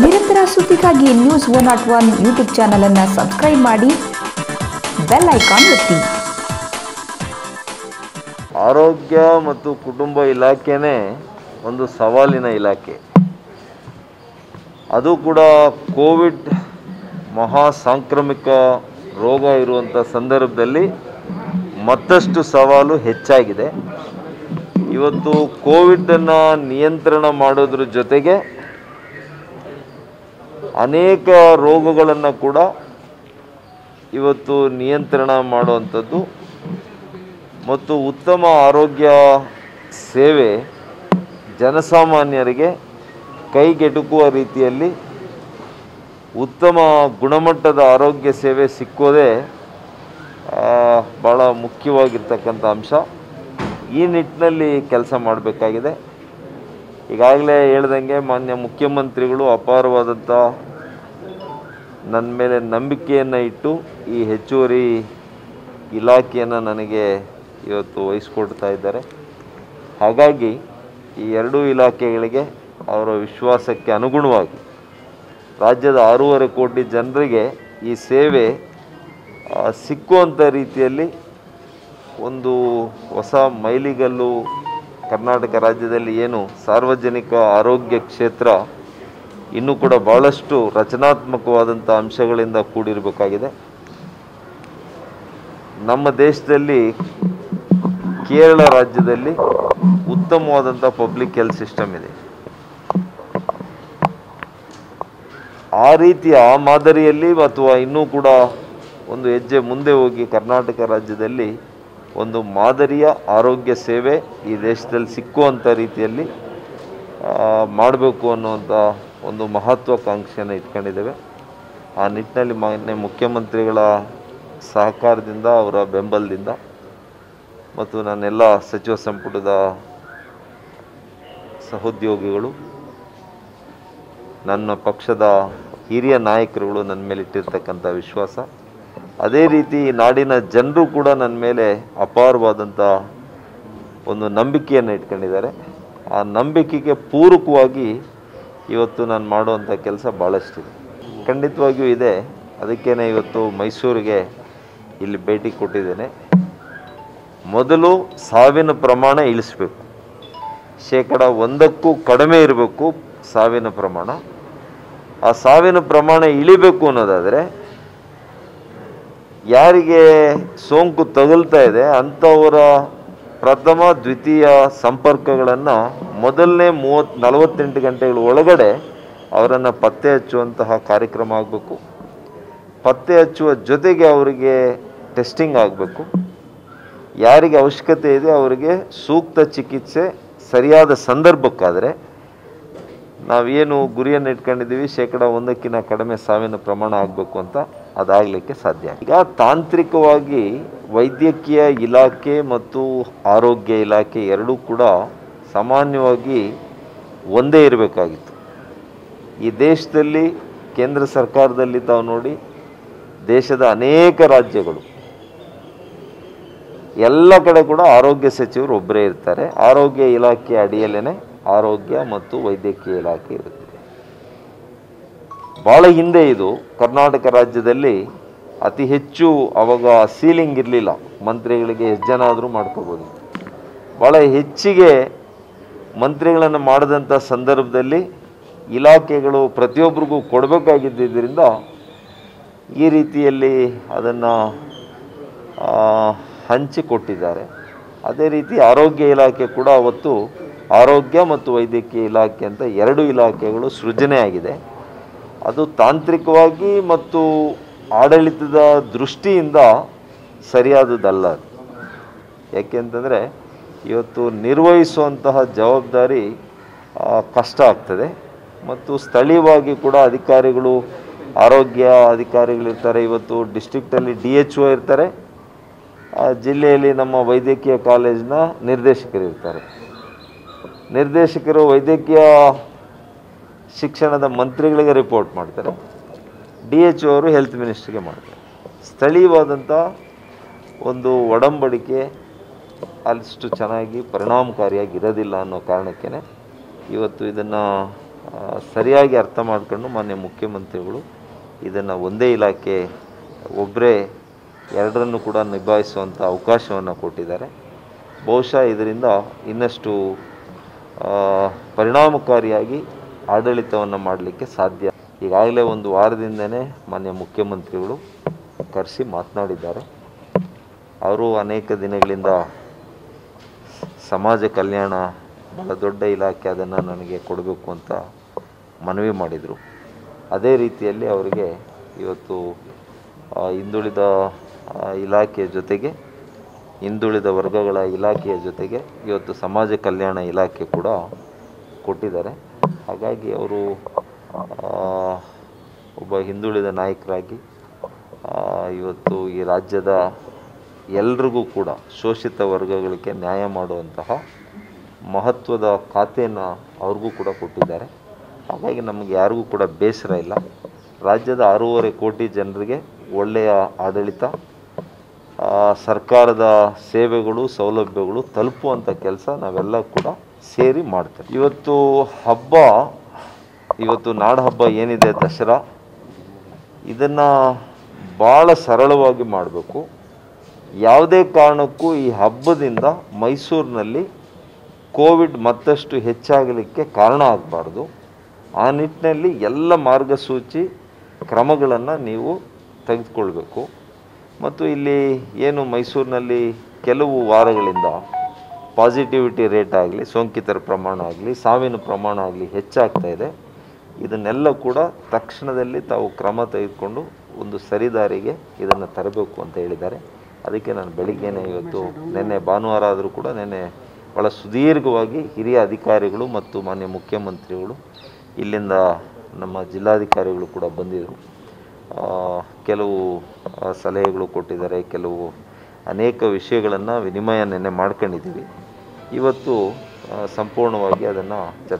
ನಿರಂತರ ಸುದ್ದಿಗಾಗಿ news one not one YouTube ಚಾನಲನ್ನು ಸಬ್ಸ್ಕ್ರೈಬ್ ಮಾಡಿ ಬೆಲ್ ಐಕಾನ್ ಒತ್ತಿ ಆರೋಗ್ಯ ಮತ್ತು ಕುಟುಂಬ ಇಲಾಖೆನೇ ಒಂದು ಸವಾಲಿನ ಇಲಾಖೆ. ಅದು ಕೂಡ ಕೋವಿಡ್ ಮಹಾ ಸಾಂಕ್ರಾಮಿಕ ರೋಗ ಇರುವಂಥ ಸಂದರ್ಭದಲ್ಲಿ ಮತ್ತಷ್ಟು ಸವಾಲು ಹೆಚ್ಚಾಗಿದೆ. ಇವತ್ತು ಕೋವಿಡನ್ನು ನಿಯಂತ್ರಣ ಮಾಡೋದ್ರ ಜೊತೆಗೆ ಅನೇಕ ರೋಗಗಳನ್ನು ಕೂಡ ಇವತ್ತು ನಿಯಂತ್ರಣ ಮಾಡುವಂಥದ್ದು. ಮತ್ತು ಉತ್ತಮ ಆರೋಗ್ಯ ಸೇವೆ ಜನಸಾಮಾನ್ಯರಿಗೆ ಕೈಗೆಟುಕುವ ರೀತಿಯಲ್ಲಿ ಉತ್ತಮ ಗುಣಮಟ್ಟದ ಆರೋಗ್ಯ ಸೇವೆ ಸಿಕ್ಕೋದೇ ಭಾಳ ಮುಖ್ಯವಾಗಿರ್ತಕ್ಕಂಥ ಅಂಶ. ಈ ನಿಟ್ಟಿನಲ್ಲಿ ಕೆಲಸ ಮಾಡಬೇಕಾಗಿದೆ. ಈಗಾಗಲೇ ಹೇಳ್ದಂಗೆ ಮಾನ್ಯ ಮುಖ್ಯಮಂತ್ರಿಗಳು ಅಪಾರವಾದಂಥ ನನ್ನ ಮೇಲೆ ನಂಬಿಕೆಯನ್ನು ಇಟ್ಟು ಈ ಹೆಚ್ಚುವರಿ ಇಲಾಖೆಯನ್ನು ನನಗೆ ಇವತ್ತು ವಹಿಸ್ಕೊಡ್ತಾ ಇದ್ದಾರೆ. ಹಾಗಾಗಿ ಈ ಎರಡೂ ಇಲಾಖೆಗಳಿಗೆ ಅವರ ವಿಶ್ವಾಸಕ್ಕೆ ಅನುಗುಣವಾಗಿ ರಾಜ್ಯದ ಆರೂವರೆ ಕೋಟಿ ಜನರಿಗೆ ಈ ಸೇವೆ ಸಿಕ್ಕುವಂಥ ರೀತಿಯಲ್ಲಿ ಒಂದು ಹೊಸ ಮೈಲಿಗಲ್ಲು ಕರ್ನಾಟಕ ರಾಜ್ಯದಲ್ಲಿ ಏನು ಸಾರ್ವಜನಿಕ ಆರೋಗ್ಯ ಕ್ಷೇತ್ರ ಇನ್ನೂ ಕೂಡ ಭಾಳಷ್ಟು ರಚನಾತ್ಮಕವಾದಂಥ ಅಂಶಗಳಿಂದ ಕೂಡಿರಬೇಕಾಗಿದೆ. ನಮ್ಮ ದೇಶದಲ್ಲಿ, ಕೇರಳ ರಾಜ್ಯದಲ್ಲಿ ಉತ್ತಮವಾದಂಥ ಪಬ್ಲಿಕ್ ಹೆಲ್ತ್ ಸಿಸ್ಟಮ್ ಇದೆ. ಆ ರೀತಿಯ ಆ ಮಾದರಿಯಲ್ಲಿ ಅಥವಾ ಇನ್ನೂ ಕೂಡ ಒಂದು ಹೆಜ್ಜೆ ಮುಂದೆ ಹೋಗಿ ಕರ್ನಾಟಕ ರಾಜ್ಯದಲ್ಲಿ ಒಂದು ಮಾದರಿಯ ಆರೋಗ್ಯ ಸೇವೆ ಈ ದೇಶದಲ್ಲಿ ಸಿಕ್ಕುವಂಥ ರೀತಿಯಲ್ಲಿ ಮಾಡಬೇಕು ಅನ್ನುವಂಥ ಒಂದು ಮಹತ್ವಾಕಾಂಕ್ಷೆಯನ್ನು ಇಟ್ಕೊಂಡಿದ್ದೇವೆ. ಆ ನಿಟ್ಟಿನಲ್ಲಿ ಮಾನ್ಯ ಮುಖ್ಯಮಂತ್ರಿಗಳ ಸಹಕಾರದಿಂದ, ಅವರ ಬೆಂಬಲದಿಂದ ಮತ್ತು ನನ್ನೆಲ್ಲ ಸಚಿವ ಸಂಪುಟದ ಸಹೋದ್ಯೋಗಿಗಳು, ನನ್ನ ಪಕ್ಷದ ಹಿರಿಯ ನಾಯಕರುಗಳು ನನ್ನ ಮೇಲೆ ಇಟ್ಟಿರ್ತಕ್ಕಂಥ ವಿಶ್ವಾಸ. ಅದೇ ರೀತಿ ನಾಡಿನ ಜನರು ಕೂಡ ನನ್ನ ಮೇಲೆ ಅಪಾರವಾದಂಥ ಒಂದು ನಂಬಿಕೆಯನ್ನು ಇಟ್ಕೊಂಡಿದ್ದಾರೆ. ಆ ನಂಬಿಕೆಗೆ ಪೂರಕವಾಗಿ ಇವತ್ತು ನಾನು ಮಾಡುವಂಥ ಕೆಲಸ ಭಾಳಷ್ಟಿದೆ. ಖಂಡಿತವಾಗಿಯೂ ಇದೆ. ಅದಕ್ಕೇ ಇವತ್ತು ಮೈಸೂರಿಗೆ ಇಲ್ಲಿ ಭೇಟಿ ಕೊಟ್ಟಿದ್ದೇನೆ. ಮೊದಲು ಸಾವಿನ ಪ್ರಮಾಣ ಇಳಿಸ್ಬೇಕು. ಶೇಕಡ ಒಂದಕ್ಕೂ ಕಡಿಮೆ ಇರಬೇಕು ಸಾವಿನ ಪ್ರಮಾಣ. ಆ ಸಾವಿನ ಪ್ರಮಾಣ ಇಳಿಬೇಕು ಅನ್ನೋದಾದರೆ, ಯಾರಿಗೆ ಸೋಂಕು ತಗುಲ್ತಾ ಇದೆ ಅಂಥವರ ಪ್ರಥಮ, ದ್ವಿತೀಯ ಸಂಪರ್ಕಗಳನ್ನು ಮೊದಲನೇ ಮೂವತ್ತು ನಲವತ್ತೆಂಟು ಗಂಟೆಗಳ ಒಳಗಡೆ ಅವರನ್ನು ಪತ್ತೆ ಹಚ್ಚುವಂತಹ ಕಾರ್ಯಕ್ರಮ ಆಗಬೇಕು. ಪತ್ತೆ ಹಚ್ಚುವ ಜೊತೆಗೆ ಅವರಿಗೆ ಟೆಸ್ಟಿಂಗ್ ಆಗಬೇಕು. ಯಾರಿಗೆ ಅವಶ್ಯಕತೆ ಇದೆ ಅವರಿಗೆ ಸೂಕ್ತ ಚಿಕಿತ್ಸೆ ಸರಿಯಾದ ಸಂದರ್ಭಕ್ಕಾದರೆ ನಾವೇನು ಗುರಿಯನ್ನು ಇಟ್ಕೊಂಡಿದ್ದೀವಿ, ಶೇಕಡ ಒಂದಕ್ಕಿಂತ ಕಡಿಮೆ ಸಾವಿನ ಪ್ರಮಾಣ ಆಗಬೇಕು ಅಂತ ಅದಾಗಲಿಕ್ಕೆ ಸಾಧ್ಯ. ಈಗ ತಾಂತ್ರಿಕವಾಗಿ ವೈದ್ಯಕೀಯ ಇಲಾಖೆ ಮತ್ತು ಆರೋಗ್ಯ ಇಲಾಖೆ ಎರಡೂ ಕೂಡ ಸಾಮಾನ್ಯವಾಗಿ ಒಂದೇ ಇರಬೇಕಾಗಿತ್ತು. ಈ ದೇಶದಲ್ಲಿ, ಕೇಂದ್ರ ಸರ್ಕಾರದಲ್ಲಿ ತಾವು ನೋಡಿ, ದೇಶದ ಅನೇಕ ರಾಜ್ಯಗಳು. ಎಲ್ಲ ಕಡೆ ಕೂಡ ಆರೋಗ್ಯ ಸಚಿವರು ಒಬ್ಬರೇ ಇರ್ತಾರೆ. ಆರೋಗ್ಯ ಇಲಾಖೆ ಅಡಿಯಲ್ಲೇ ಆರೋಗ್ಯ ಮತ್ತು ವೈದ್ಯಕೀಯ ಇಲಾಖೆ ಇರುತ್ತೆ. ಭಾಳ ಹಿಂದೆ ಇದು ಕರ್ನಾಟಕ ರಾಜ್ಯದಲ್ಲಿ ಅತಿ ಹೆಚ್ಚು ಅವಾಗ ಸೀಲಿಂಗ್ ಇರಲಿಲ್ಲ. ಮಂತ್ರಿಗಳಿಗೆ ಎಷ್ಟು ಜನ ಆದರೂ ಮಾಡ್ಕೋಬೋದು. ಭಾಳ ಹೆಚ್ಚಿಗೆ ಮಂತ್ರಿಗಳನ್ನು ಮಾಡಿದಂಥ ಸಂದರ್ಭದಲ್ಲಿ ಇಲಾಖೆಗಳು ಪ್ರತಿಯೊಬ್ಬರಿಗೂ ಕೊಡಬೇಕಾಗಿದ್ದರಿಂದ ಈ ರೀತಿಯಲ್ಲಿ ಅದನ್ನು ಹಂಚಿಕೊಟ್ಟಿದ್ದಾರೆ. ಅದೇ ರೀತಿ ಆರೋಗ್ಯ ಇಲಾಖೆ ಕೂಡ ಅವತ್ತು ಆರೋಗ್ಯ ಮತ್ತು ವೈದ್ಯಕೀಯ ಇಲಾಖೆ ಅಂತ ಎರಡು ಇಲಾಖೆಗಳು ಸೃಜನೆಯಾಗಿದೆ. ಅದು ತಾಂತ್ರಿಕವಾಗಿ ಮತ್ತು ಆಡಳಿತದ ದೃಷ್ಟಿಯಿಂದ ಸರಿಯಾದದ್ದಲ್ಲ. ಯಾಕೆಂತಂದರೆ ಇವತ್ತು ನಿರ್ವಹಿಸುವಂತಹ ಜವಾಬ್ದಾರಿ ಕಷ್ಟ ಆಗ್ತದೆ. ಮತ್ತು ಸ್ಥಳೀಯವಾಗಿ ಕೂಡ ಅಧಿಕಾರಿಗಳು, ಆರೋಗ್ಯ ಅಧಿಕಾರಿಗಳಿರ್ತಾರೆ. ಇವತ್ತು ಡಿಸ್ಟಿಕ್ಟಲ್ಲಿ ಡಿ ಎಚ್ ಒ ಇರ್ತಾರೆ. ಜಿಲ್ಲೆಯಲ್ಲಿ ನಮ್ಮ ವೈದ್ಯಕೀಯ ಕಾಲೇಜಿನ ನಿರ್ದೇಶಕರು ಇರ್ತಾರೆ. ನಿರ್ದೇಶಕರು ವೈದ್ಯಕೀಯ ಶಿಕ್ಷಣದ ಮಂತ್ರಿಗಳಿಗೆ ರಿಪೋರ್ಟ್ ಮಾಡ್ತಾರೆ. ಡಿ ಎಚ್ ಒ ಅವರು ಹೆಲ್ತ್ ಮಿನಿಸ್ಟ್ರಿಗೆ ಮಾಡ್ತಾರೆ. ಸ್ಥಳೀಯವಾದಂಥ ಒಂದು ಒಡಂಬಡಿಕೆ ಅಷ್ಟು ಚೆನ್ನಾಗಿ ಪರಿಣಾಮಕಾರಿಯಾಗಿ ಇರೋದಿಲ್ಲ ಅನ್ನೋ ಕಾರಣಕ್ಕೇ ಇವತ್ತು ಇದನ್ನು ಸರಿಯಾಗಿ ಅರ್ಥ ಮಾಡ್ಕೊಂಡು ಮಾನ್ಯ ಮುಖ್ಯಮಂತ್ರಿಗಳು ಇದನ್ನು ಒಂದೇ ಇಲಾಖೆ ಒಬ್ಬರೇ ಎರಡರನ್ನು ಕೂಡ ನಿಭಾಯಿಸುವಂಥ ಅವಕಾಶವನ್ನು ಕೊಟ್ಟಿದ್ದಾರೆ. ಬಹುಶಃ ಇದರಿಂದ ಇನ್ನಷ್ಟು ಪರಿಣಾಮಕಾರಿಯಾಗಿ ಆಡಳಿತವನ್ನು ಮಾಡಲಿಕ್ಕೆ ಸಾಧ್ಯ. ಈಗಾಗಲೇ ಒಂದು ವಾರದಿಂದನೇ ಮಾನ್ಯ ಮುಖ್ಯಮಂತ್ರಿಗಳು ಕರೆಸಿ ಮಾತನಾಡಿದ್ದಾರೆ. ಅವರು ಅನೇಕ ದಿನಗಳಿಂದ ಸಮಾಜ ಕಲ್ಯಾಣ ಬಹಳ ದೊಡ್ಡ ಇಲಾಖೆ ಅದನ್ನು ನನಗೆ ಕೊಡಬೇಕು ಅಂತ ಮನವಿ ಮಾಡಿದರು. ಅದೇ ರೀತಿಯಲ್ಲಿ ಅವರಿಗೆ ಇವತ್ತು ಹಿಂದುಳಿದ ಇಲಾಖೆಯ ಜೊತೆಗೆ, ಹಿಂದುಳಿದ ವರ್ಗಗಳ ಇಲಾಖೆಯ ಜೊತೆಗೆ ಇವತ್ತು ಸಮಾಜ ಕಲ್ಯಾಣ ಇಲಾಖೆ ಕೂಡ ಕೊಟ್ಟಿದ್ದಾರೆ. ಹಾಗಾಗಿ ಅವರು ಒಬ್ಬ ಹಿಂದುಳಿದ ನಾಯಕರಾಗಿ ಇವತ್ತು ಈ ರಾಜ್ಯದ ಎಲ್ರಿಗೂ ಕೂಡ ಶೋಷಿತ ವರ್ಗಗಳಿಗೆ ನ್ಯಾಯ ಮಾಡುವಂತಹ ಮಹತ್ವದ ಖಾತೆಯನ್ನು ಅವ್ರಿಗೂ ಕೂಡ ಕೊಟ್ಟಿದ್ದಾರೆ. ಹಾಗಾಗಿ ನಮಗೆ ಯಾರಿಗೂ ಕೂಡ ಬೇಸರ ಇಲ್ಲ. ರಾಜ್ಯದ ಆರೂವರೆ ಕೋಟಿ ಜನರಿಗೆ ಒಳ್ಳೆಯ ಆಡಳಿತ ಸರ್ಕಾರದ ಸೇವೆಗಳು, ಸೌಲಭ್ಯಗಳು ತಲುಪುವಂಥ ಕೆಲಸ ನಾವೆಲ್ಲ ಕೂಡ ಸೇರಿ ಮಾಡ್ತೇವೆ. ಇವತ್ತು ಹಬ್ಬ, ಇವತ್ತು ನಾಡ ಹಬ್ಬ ಏನಿದೆ ದಸರಾ, ಇದನ್ನು ಭಾಳ ಸರಳವಾಗಿ ಮಾಡಬೇಕು. ಯಾವುದೇ ಕಾರಣಕ್ಕೂ ಈ ಹಬ್ಬದಿಂದ ಮೈಸೂರಿನಲ್ಲಿ ಕೋವಿಡ್ ಮತ್ತಷ್ಟು ಹೆಚ್ಚಾಗಲಿಕ್ಕೆ ಕಾರಣ ಆಗಬಾರ್ದು. ಆ ನಿಟ್ಟಿನಲ್ಲಿ ಎಲ್ಲ ಮಾರ್ಗಸೂಚಿ, ಕ್ರಮಗಳನ್ನು ನೀವು ತೆಗೆದುಕೊಳ್ಬೇಕು. ಮತ್ತು ಇಲ್ಲಿ ಏನು ಮೈಸೂರಿನಲ್ಲಿ ಕೆಲವು ವಾರಗಳಿಂದ ಪಾಸಿಟಿವಿಟಿ ರೇಟ್ ಆಗಲಿ, ಸೋಂಕಿತರ ಪ್ರಮಾಣ ಆಗಲಿ, ಸಾವಿನ ಪ್ರಮಾಣ ಆಗಲಿ ಹೆಚ್ಚಾಗ್ತಾ ಇದೆ. ಇದನ್ನೆಲ್ಲ ಕೂಡ ತಕ್ಷಣದಲ್ಲಿ ತಾವು ಕ್ರಮ ತೆಗೆದುಕೊಂಡು ಒಂದು ಸರಿದಾರಿಗೆ ಇದನ್ನು ತರಬೇಕು ಅಂತ ಹೇಳಿದ್ದಾರೆ. ಅದಕ್ಕೆ ನಾನು ಬೆಳಿಗ್ಗೆನೇ ಇವತ್ತು ನಿನ್ನೆ ಭಾನುವಾರ ಆದರೂ ಕೂಡ ನಿನ್ನೆ ಭಾಳ ಸುದೀರ್ಘವಾಗಿ ಹಿರಿಯ ಅಧಿಕಾರಿಗಳು ಮತ್ತು ಮಾನ್ಯ ಮುಖ್ಯಮಂತ್ರಿಗಳು ಇಲ್ಲಿಂದ ನಮ್ಮ ಜಿಲ್ಲಾಧಿಕಾರಿಗಳು ಕೂಡ ಬಂದಿದ್ದರು. ಕೆಲವು ಸಲಹೆಗಳು ಕೊಟ್ಟಿದ್ದಾರೆ, ಕೆಲವು ಅನೇಕ ವಿಷಯಗಳನ್ನು ವಿನಿಮಯ ನಿನ್ನೆ ಮಾಡ್ಕೊಂಡಿದ್ದೀವಿ. ಇವತ್ತು ಸಂಪೂರ್ಣವಾಗಿ ಅದನ್ನು